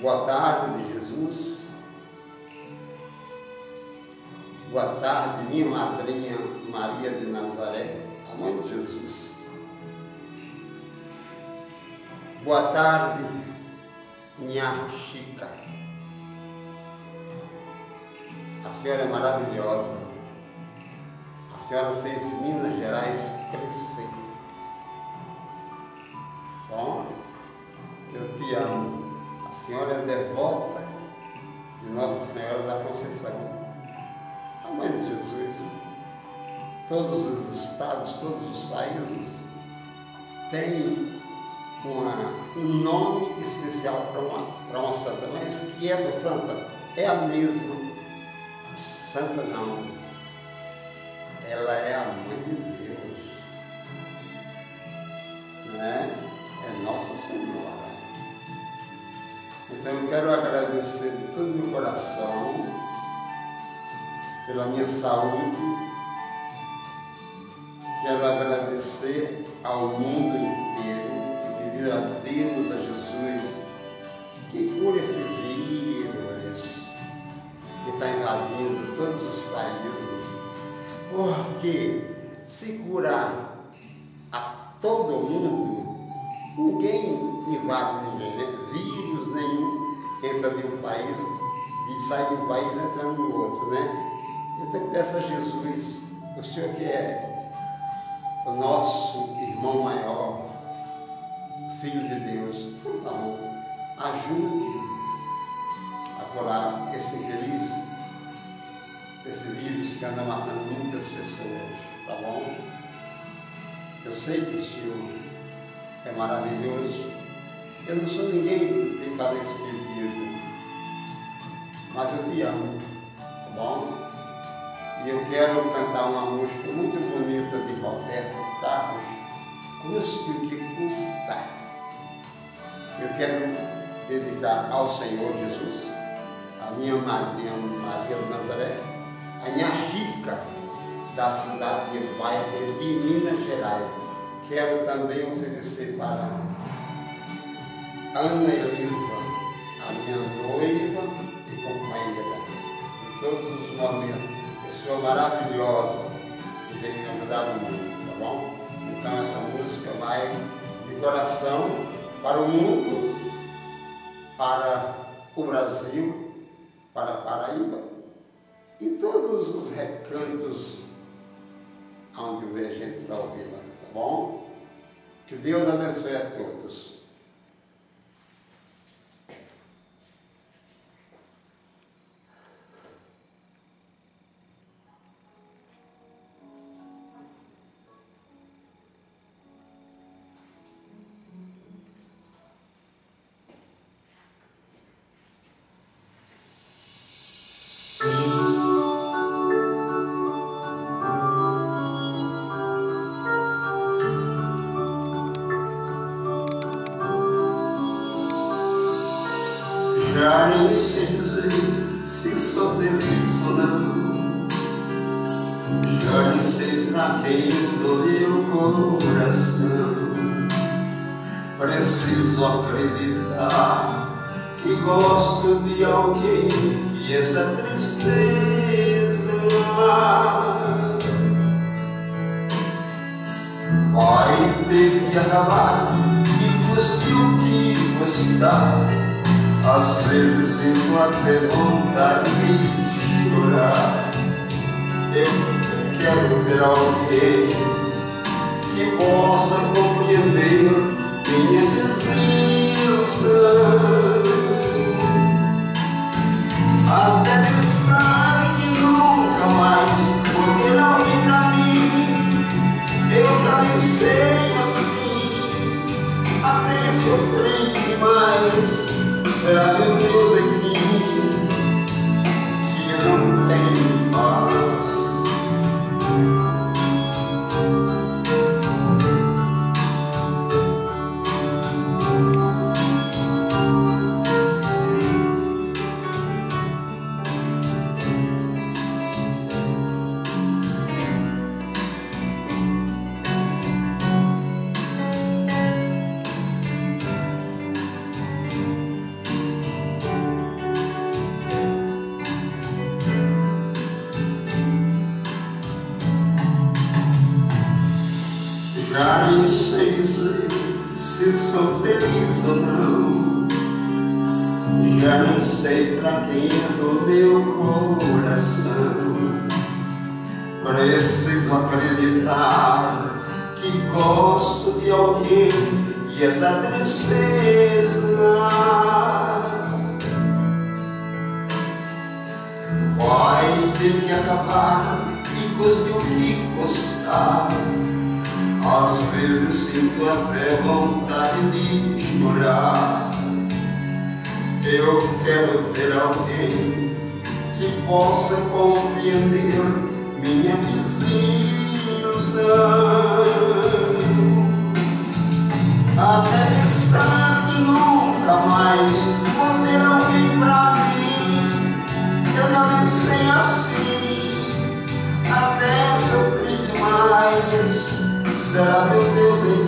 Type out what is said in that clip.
Boa tarde de Jesus. Boa tarde, minha madrinha Maria de Nazaré, a mãe de Jesus. Boa tarde, minha Chica. A senhora é maravilhosa. A senhora fez Minas Gerais crescer. Bom, eu te amo. Senhora é devota de Nossa Senhora da Conceição a mãe de Jesus. Todos os estados, todos os países têm uma, um nome especial para uma, para uma santa, mas que essa santa é a mesma. Santa não. Ela é a mãe de Deus. Né? Então eu quero agradecer de todo meu coração pela minha saúde. Quero agradecer ao mundo inteiro e pedir a Deus, a Jesus, que cure esse vírus que está invadindo todos os países. Porque se curar a todo mundo, ninguém invade ninguém, né? Entra de um país e sai de um país entrando no outro, né? Então peço a Jesus, o Senhor que é o nosso irmão maior, Filho de Deus, por favor, ajude a curar esse infeliz, esse vírus que anda matando muitas pessoas, tá bom? Eu sei que o Senhor é maravilhoso. Eu não sou ninguém que fazer esse pedido, mas eu te amo, tá bom? E eu quero cantar uma música muito bonita de Roberto Carlos, Custe o que custa. Eu quero dedicar ao Senhor Jesus, a minha madrinha Maria de Nazaré, a minha Chica, da cidade de Bairro de Minas Gerais. Quero também oferecer para Ana Elisa, a minha noiva e companheira, em todos os momentos pessoa maravilhosa que tem me ajudado muito, tá bom? Então essa música vai de coração para o mundo, para o Brasil, para a Paraíba e todos os recantos onde vê gente para ouvi-la, tá bom? Que Deus abençoe a todos. Já nem sei dizer se sou feliz ou não. Já nem sei pra quem dou meu coração. Preciso acreditar que gosto de alguém E essa tristeza Vai ter que acabar e custe o que custar às vezes sinto até vontade de chorar Eu quero ter alguém que possa Já não sei pra quem é do meu coração. Preciso acreditar que gosto de alguém e essa tristeza vai ter que acabar e custe o que custar. Às vezes sinto até vontade de chorar. Eu quero ter alguém que possa compreender minha desilusão. Até pensar que nunca mais vou ter alguém pra mim. Eu não sei assim, até sofri demais. Será meu Deus